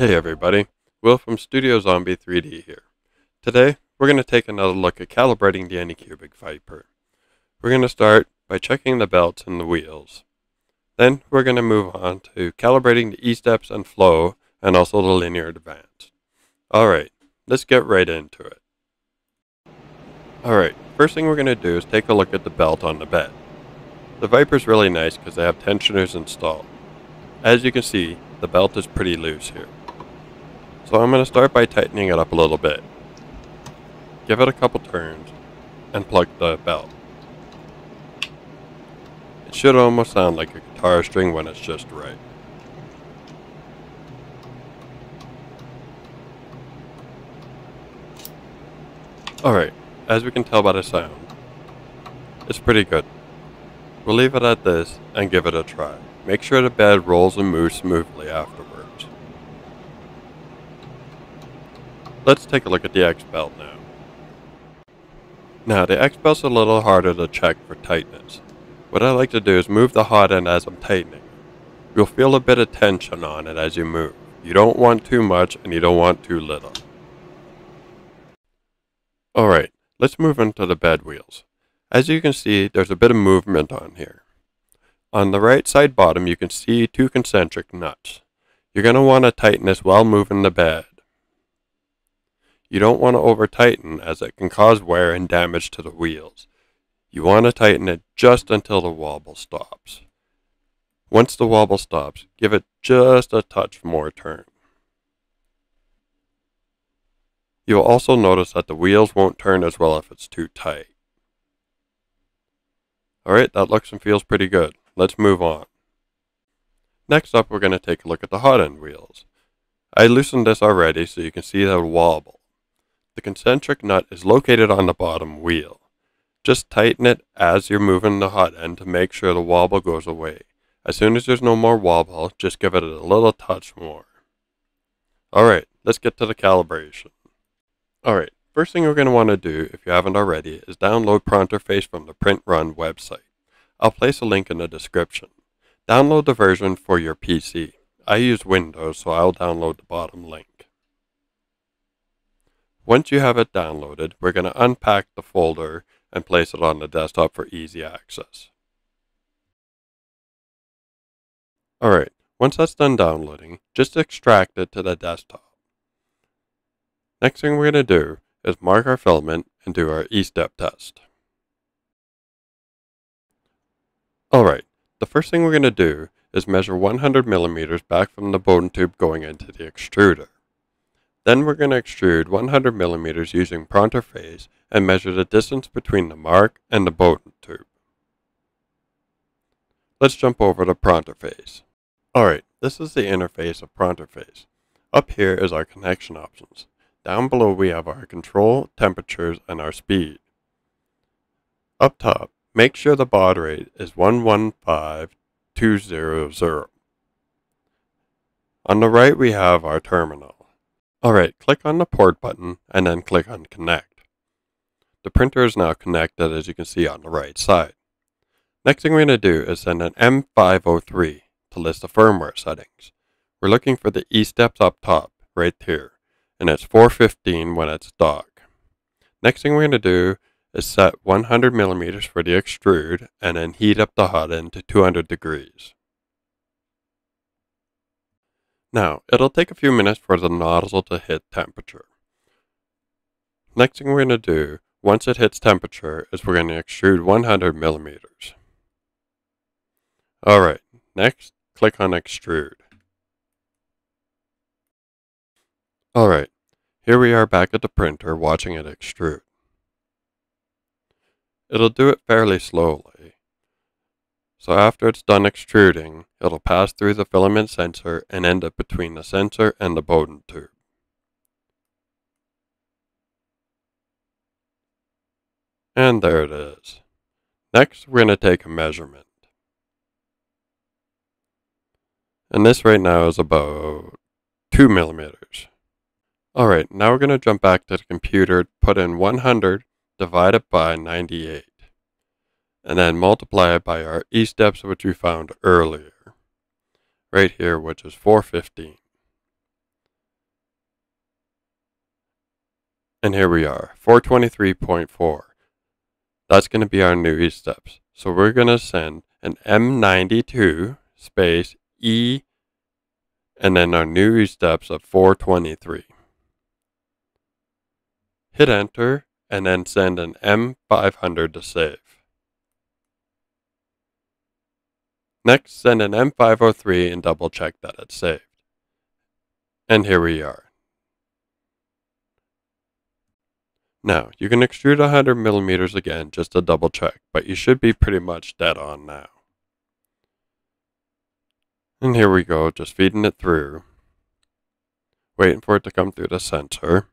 Hey everybody, Will from Studio Zombie 3D here. Today, we're going to take another look at calibrating the Anycubic Vyper. We're going to start by checking the belts and the wheels. Then, we're going to move on to calibrating the E-steps and flow, and also the linear advance. Alright, let's get right into it. Alright, first thing we're going to do is take a look at the belt on the bed. The Vyper's really nice because they have tensioners installed. As you can see, the belt is pretty loose here. So I'm going to start by tightening it up a little bit. Give it a couple turns and plug the belt. It should almost sound like a guitar string when it's just right. Alright, as we can tell by the sound, it's pretty good. We'll leave it at this and give it a try. Make sure the bed rolls and moves smoothly afterwards. Let's take a look at the X-belt now. Now, the X-belt's a little harder to check for tightness. What I like to do is move the hot end as I'm tightening. You'll feel a bit of tension on it as you move. You don't want too much and you don't want too little. Alright, let's move into the bed wheels. As you can see, there's a bit of movement on here. On the right side bottom, you can see two concentric nuts. You're going to want to tighten this while moving the bed. You don't want to over tighten as it can cause wear and damage to the wheels. You want to tighten it just until the wobble stops. Once the wobble stops, give it just a touch more turn. You'll also notice that the wheels won't turn as well if it's too tight. Alright, that looks and feels pretty good. Let's move on. Next up, we're going to take a look at the hot end wheels. I loosened this already so you can see the wobble. The concentric nut is located on the bottom wheel. Just tighten it as you're moving the hot end to make sure the wobble goes away. As soon as there's no more wobble, just give it a little touch more. Alright, let's get to the calibration. Alright, first thing we're going to want to do, if you haven't already, is download Pronterface from the Printrun website. I'll place a link in the description. Download the version for your PC. I use Windows, so I'll download the bottom link. Once you have it downloaded, we're going to unpack the folder and place it on the desktop for easy access. Alright, once that's done downloading, just extract it to the desktop. Next thing we're going to do is mark our filament and do our E-step test. Alright, the first thing we're going to do is measure 100 millimeters back from the Bowden tube going into the extruder. Then we're going to extrude 100 millimeters using Pronterface and measure the distance between the mark and the Bowden tube. Let's jump over to Pronterface. Alright, this is the interface of Pronterface. Up here is our connection options. Down below we have our control, temperatures, and our speed. Up top, Make sure the baud rate is 115200. On the right we have our terminal. Alright, click on the port button and then click on connect. The printer is now connected as you can see on the right side. Next thing we're going to do is send an M503 to list the firmware settings. We're looking for the E-steps up top, right here, and it's 415 when it's dark. Next thing we're going to do is set 100 millimeters for the extrude and then heat up the hot end to 200 degrees. Now, it'll take a few minutes for the nozzle to hit temperature. Next thing we're going to do, once it hits temperature, is we're going to extrude 100 millimeters. Alright, next, click on extrude. Alright, here we are back at the printer watching it extrude. It'll do it fairly slowly. So after it's done extruding, it'll pass through the filament sensor and end up between the sensor and the Bowden tube. And there it is. Next, we're going to take a measurement. And this right now is about 2 millimeters. Alright, now we're going to jump back to the computer, put in 100 divide it by 98, and then multiply it by our e steps which we found earlier. Right here which is 415 and here we are 423.4 that's going to be our new e steps. So we're going to send an m92 space e and then our new e steps of 423 hit enter and then send an m500 to save. Next, send an M503 and double check that it's saved. And here we are. Now, you can extrude 100 millimeters again just to double check, but you should be pretty much dead on now. And here we go, just feeding it through. Waiting for it to come through the sensor.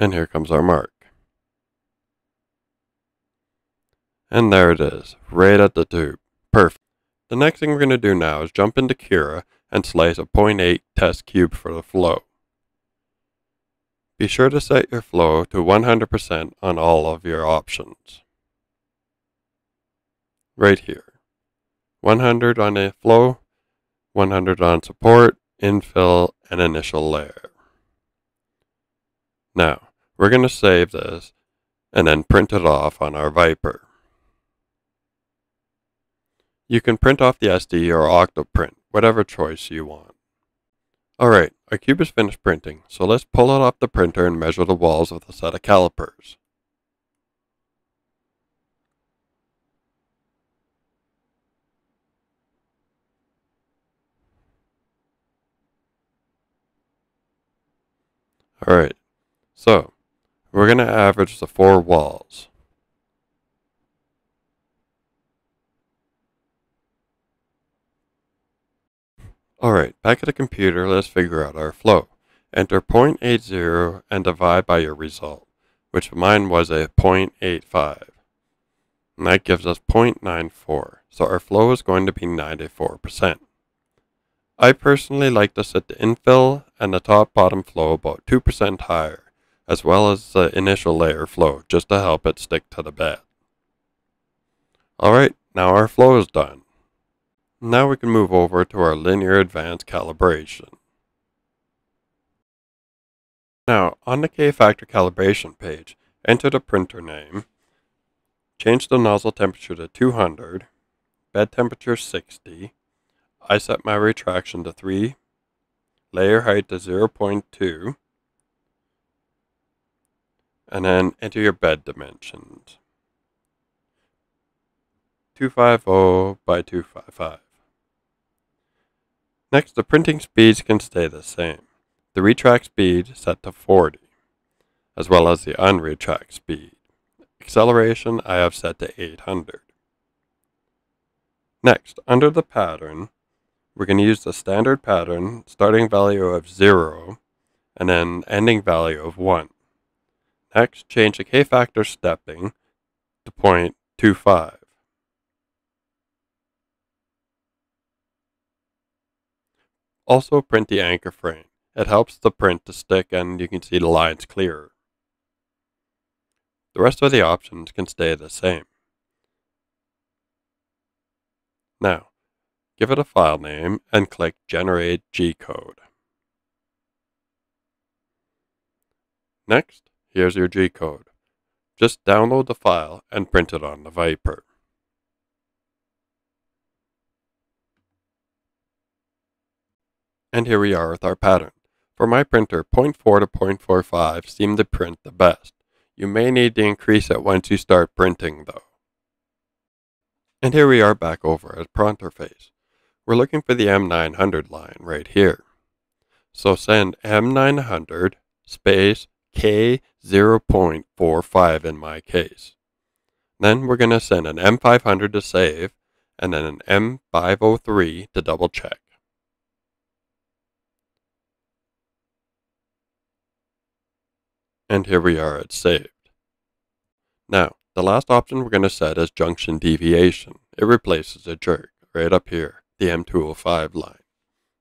And here comes our mark. And there it is, right at the tube. Perfect. The next thing we're going to do now is jump into Cura and slice a 0.8 test cube for the flow. Be sure to set your flow to 100% on all of your options. Right here. 100 on a flow, 100 on support, infill, and initial layer. Now, we're going to save this and then print it off on our Vyper. You can print off the SD or Octoprint, whatever choice you want. Alright, our cube is finished printing, so let's pull it off the printer and measure the walls with a set of calipers. Alright, so we're going to average the four walls. Alright, back at the computer, let's figure out our flow. Enter 0.80 and divide by your result, which mine was a 0.85. And that gives us 0.94, so our flow is going to be 94%. I personally like to set the infill and the top-bottom flow about 2% higher, as well as the initial layer flow, just to help it stick to the bed. Alright, now our flow is done. Now we can move over to our linear advanced calibration. Now, on the K-factor calibration page, enter the printer name, change the nozzle temperature to 200, bed temperature 60, I set my retraction to 3, layer height to 0.2, and then enter your bed dimensions. 250 by 255. Next, the printing speeds can stay the same. The retract speed set to 40, as well as the unretract speed. Acceleration I have set to 800. Next, under the pattern, we're going to use the standard pattern, starting value of 0, and then ending value of 1. Next, change the k-factor stepping to 0.25. Also print the anchor frame. It helps the print to stick and you can see the lines clearer. The rest of the options can stay the same. Now, give it a file name and click Generate G-Code. Next, here's your G-Code. Just download the file and print it on the Vyper. And here we are with our pattern. For my printer, 0.4 to 0.45 seem to print the best. You may need to increase it once you start printing though. And here we are back over at Pronterface. We're looking for the M900 line right here. So send M900 space K0.45 in my case. Then we're going to send an M500 to save and then an M503 to double check. And here we are, it's saved. Now, the last option we're going to set is junction deviation. It replaces a jerk, right up here, the M205 line.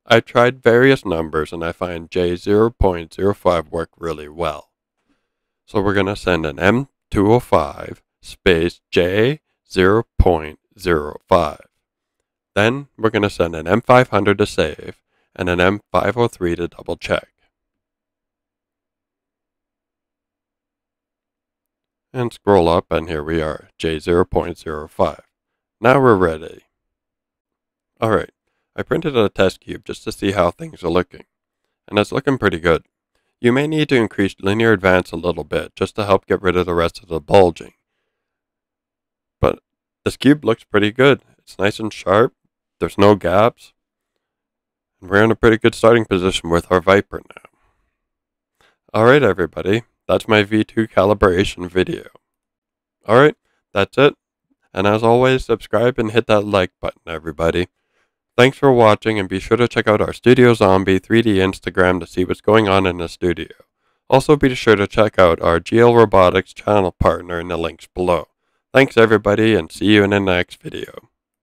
I've tried various numbers and I find J0.05 work really well. So we're going to send an M205 space J0.05. Then we're going to send an M500 to save and an M503 to double check. And scroll up and here we are, J0.05. Now we're ready. Alright, I printed a test cube just to see how things are looking. And it's looking pretty good. You may need to increase linear advance a little bit just to help get rid of the rest of the bulging. But this cube looks pretty good. It's nice and sharp. There's no gaps. And we're in a pretty good starting position with our Vyper now. Alright everybody, that's my V2 calibration video. Alright, that's it. And as always, subscribe and hit that like button everybody. Thanks for watching and be sure to check out our Studio Zombie 3D Instagram to see what's going on in the studio. Also be sure to check out our GL Robotics channel partner in the links below. Thanks everybody and see you in the next video.